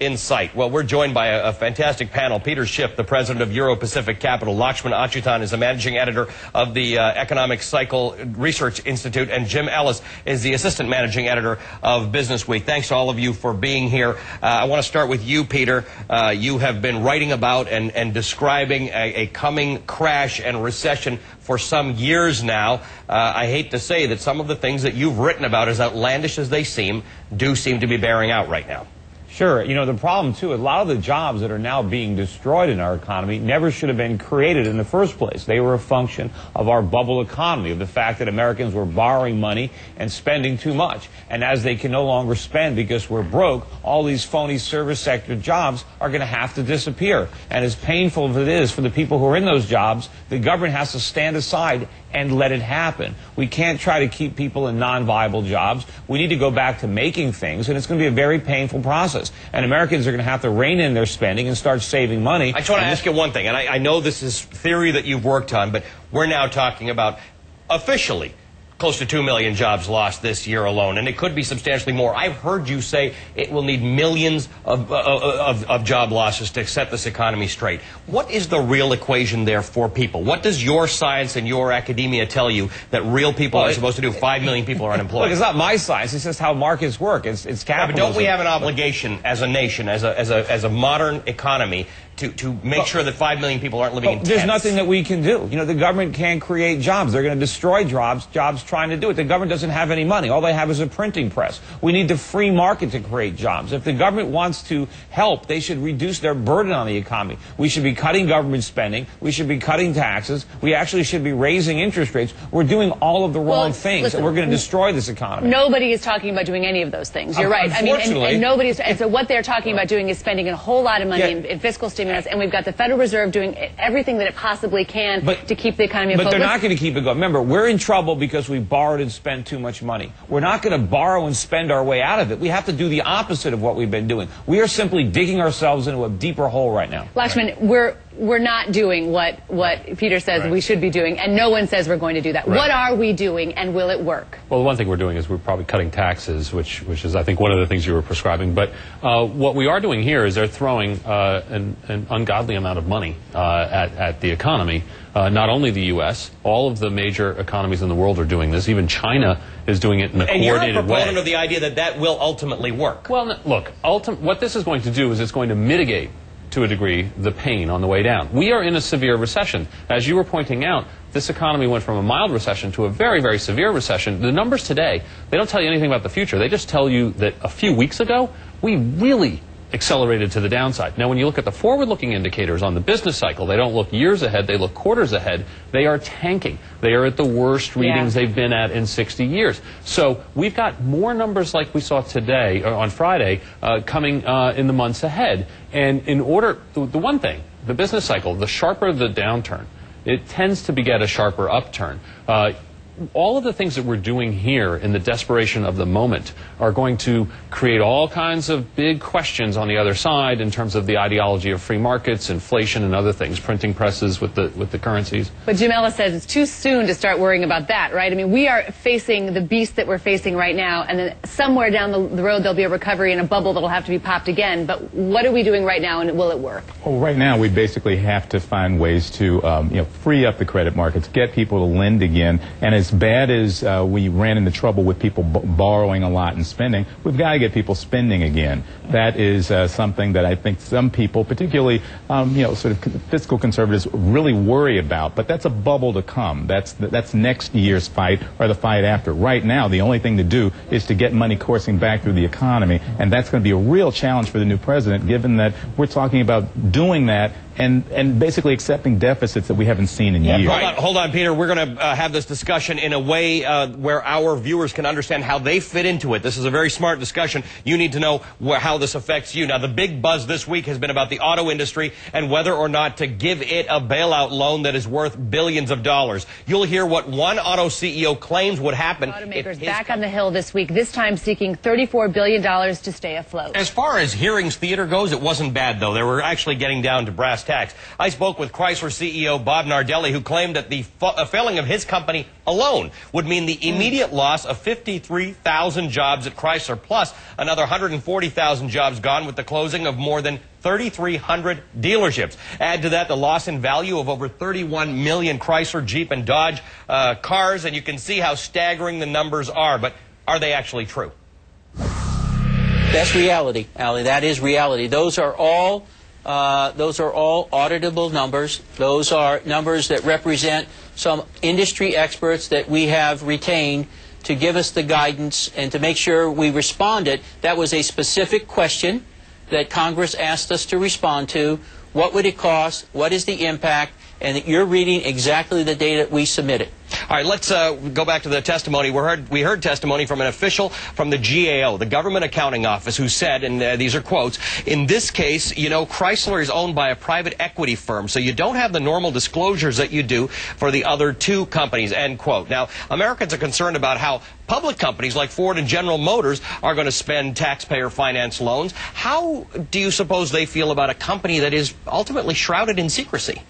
in sight. Well, we're joined by a, a fantastic panel. Peter Schiff, the president of Euro Pacific Capital. Lakshman Achuthan is the managing editor of the uh, Economic Cycle Research Institute. And Jim Ellis is the assistant managing editor of Business Week. Thanks to all of you for being here. Uh, I want to start with you, Peter. Uh, you have been writing about and, and describing a, a coming crash and recession for some years now. Uh, I hate to say that some of the things that you've written about, as outlandish as they seem, do seem to be bearing out right now. Sure. You know, the problem, too, a lot of the jobs that are now being destroyed in our economy never should have been created in the first place. They were a function of our bubble economy, of the fact that Americans were borrowing money and spending too much. And as they can no longer spend because we're broke, all these phony service sector jobs are going to have to disappear. And as painful as it is for the people who are in those jobs, the government has to stand aside and let it happen. We can't try to keep people in non-viable jobs. We need to go back to making things, and it's going to be a very painful process. And Americans are going to have to rein in their spending and start saving money. I just want to ask you one thing, and I, I know this is theory that you've worked on, but we're now talking about officially close to 2 million jobs lost this year alone, and it could be substantially more. I've heard you say it will need millions of, of, of, job losses to set this economy straight. What is the real equation there for people? What does your science and your academia tell you that real people well, are supposed to do? 5 million people are unemployed. Look, it's not my science. It's just how markets work. It's, it's capitalism. Yeah, but don't we have an obligation as a nation, as a, as a, as a modern economy, to, to make but, sure that 5 million people aren't living in tents. There's nothing that we can do. You know, the government can't create jobs. They're going to destroy jobs, jobs trying to do it. The government doesn't have any money. All they have is a printing press. We need the free market to create jobs. If the government wants to help, they should reduce their burden on the economy. We should be cutting government spending. We should be cutting taxes. We actually should be raising interest rates. We're doing all of the wrong well, things, listen, and we're going to destroy this economy. Nobody is talking about doing any of those things. You're right. I mean, and, and nobody's. And so what they're talking about doing is spending a whole lot of money yeah. in, in fiscal stimulus, and we've got the Federal Reserve doing everything that it possibly can but, to keep the economy afloat. But they're not going to keep it going. Remember, we're in trouble because we borrowed and spent too much money. We're not going to borrow and spend our way out of it. We have to do the opposite of what we've been doing. We are simply digging ourselves into a deeper hole right now. Lakshman, right. we're we're not doing what, what Peter says right. we should be doing, and no one says we're going to do that. Right. What are we doing, and will it work? Well, the one thing we're doing is we're probably cutting taxes, which, which is, I think, one of the things you were prescribing. But uh, what we are doing here is they're throwing uh, an, an, ungodly amount of money uh, at, at the economy. Uh, not only the U.S., all of the major economies in the world are doing this. Even China is doing it in a and coordinated way. And you're a proponent way. of the idea that that will ultimately work. Well, look, ulti- what this is going to do is it's going to mitigate to a degree, the pain on the way down. We are in a severe recession. As you were pointing out, this economy went from a mild recession to a very, very severe recession. The numbers today, they don't tell you anything about the future. They just tell you that a few weeks ago, we really accelerated to the downside. Now, when you look at the forward-looking indicators on the business cycle, they don't look years ahead, they look quarters ahead. They are tanking. They are at the worst readings yeah. they've been at in 60 years. So we've got more numbers like we saw today, or on Friday, uh, coming uh, in the months ahead. And in order, the, the one thing, the business cycle, the sharper the downturn, it tends to beget a sharper upturn. Uh, all of the things that we're doing here in the desperation of the moment are going to create all kinds of big questions on the other side in terms of the ideology of free markets, inflation, and other things, printing presses with the with the currencies. But Jim Ellis says it's too soon to start worrying about that, right? I mean, we are facing the beast that we're facing right now, and then somewhere down the, the road there'll be a recovery and a bubble that'll have to be popped again. But what are we doing right now, and will it work? Well, right now we basically have to find ways to um, you know free up the credit markets, get people to lend again, and as bad as uh, we ran into trouble with people borrowing a lot and spending, we've got to get people spending again. That is uh, something that I think some people, particularly um, you know sort of fiscal conservatives, really worry about. But that's a bubble to come. That's that's next year's fight or the fight after. Right now, the only thing to do is to get money coursing back through the economy, and that's going to be a real challenge for the new president, given that we're talking about doing that and, and basically accepting deficits that we haven't seen in yeah, years. Hold on, hold on, Peter. We're going to uh, have this discussion in a way uh, where our viewers can understand how they fit into it. This is a very smart discussion. You need to know where, how this affects you. Now, the big buzz this week has been about the auto industry and whether or not to give it a bailout loan that is worth billions of dollars. You'll hear what one auto CEO claims would happen. Automakers back on the Hill this week, this time seeking $34 billion to stay afloat. As far as hearings theater goes, it wasn't bad, though. They were actually getting down to brass tacks. I spoke with Chrysler CEO Bob Nardelli, who claimed that the fa- uh, failing of his company alone would mean the immediate loss of 53,000 jobs at Chrysler, plus another 140,000 jobs gone with the closing of more than 3,300 dealerships. Add to that the loss in value of over 31 million Chrysler, Jeep, and Dodge uh, cars, and you can see how staggering the numbers are. But are they actually true? That's reality, Ali. That is reality. Those are all uh, those are all auditable numbers. Those are numbers that represent some industry experts that we have retained to give us the guidance and to make sure we responded. That was a specific question that Congress asked us to respond to. What would it cost? What is the impact? And you're reading exactly the data we submitted. All right, let's uh, go back to the testimony. We heard, we heard testimony from an official from the GAO, the Government Accounting Office, who said, and uh, these are quotes, in this case, you know, Chrysler is owned by a private equity firm, so you don't have the normal disclosures that you do for the other two companies, end quote. Now, Americans are concerned about how public companies like Ford and General Motors are going to spend taxpayer finance loans. How do you suppose they feel about a company that is ultimately shrouded in secrecy?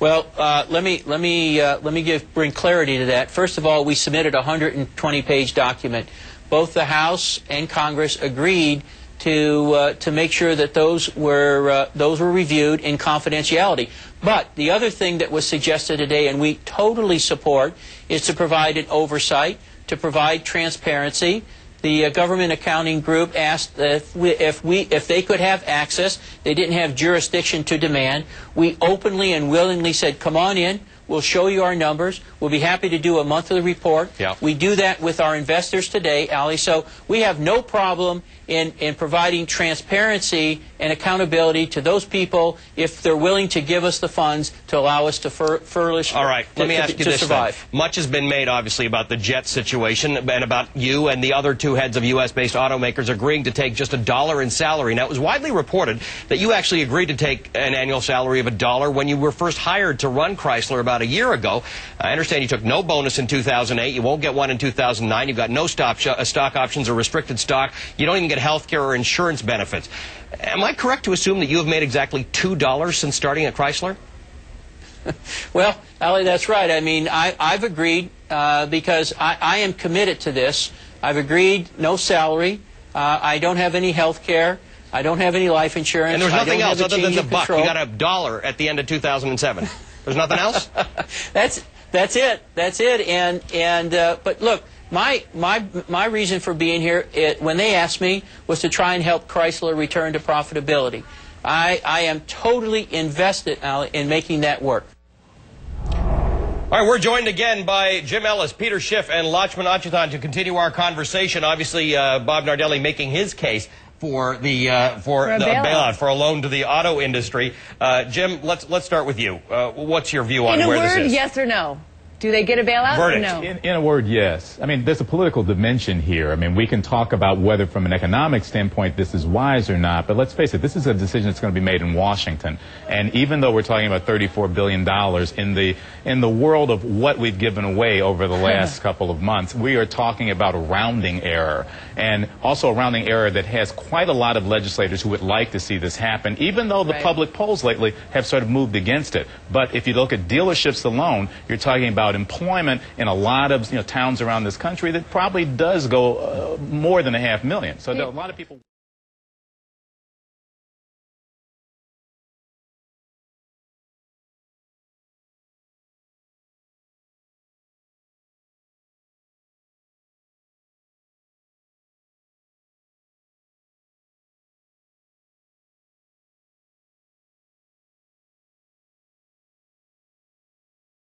Well, uh, let me let me uh, let me give bring clarity to that. First of all, we submitted a 120-page document. Both the House and Congress agreed to uh, to make sure that those were uh, those were reviewed in confidentiality. But the other thing that was suggested today, and we totally support, is to provide an oversight, to provide transparency. The uh, government accounting group asked if we, if we if they could have access. They didn't have jurisdiction to demand. We openly and willingly said, "Come on in. We'll show you our numbers. We'll be happy to do a monthly report." Yeah. We do that with our investors today, Ali. So we have no problem in in providing transparency and accountability to those people if they're willing to give us the funds to allow us to fur, furnish. All right, let me to- ask you this. survive. Much has been made, obviously, about the jet situation and about you and the other two heads of U.S.-based automakers agreeing to take just a dollar in salary. Now, it was widely reported that you actually agreed to take an annual salary of a dollar when you were first hired to run Chrysler about a year ago. I understand you took no bonus in 2008. You won't get one in 2009. You've got no stock, uh, stock options or restricted stock. You don't even get health care or insurance benefits. Am I correct to assume that you have made exactly $2 since starting at Chrysler? Well, Ali, that's right. I mean, I, I've agreed uh, because I, I am committed to this. I've agreed no salary. Uh, I don't have any health care. I don't have any life insurance. And there was I nothing else other than the buck. You got a dollar at the end of 2007. There's nothing else? That's that's it. That's it. And and uh, but look, my my my reason for being here, it, when they asked me, was to try and help Chrysler return to profitability. I I am totally invested Ali, in making that work. All right, we're joined again by Jim Ellis, Peter Schiff, and Lakshman Achuthan to continue our conversation. Obviously, uh, Bob Nardelli making his case for the uh, for, For a the bailout. bailout for a loan to the auto industry. Uh, Jim, let's let's start with you. Uh, what's your view on In a where word, this is? yes or no? Do they get a bailout Verdict. or no? In, in a word, yes. I mean, there's a political dimension here. I mean, we can talk about whether from an economic standpoint this is wise or not, but let's face it, this is a decision that's going to be made in Washington. And even though we're talking about $34 billion in the, in the world of what we've given away over the last couple of months, we are talking about a rounding error. And also a rounding error that has quite a lot of legislators who would like to see this happen, even though the Right. public polls lately have sort of moved against it. But if you look at dealerships alone, you're talking about employment in a lot of you know, towns around this country that probably does go uh, more than a half million. So a lot of people.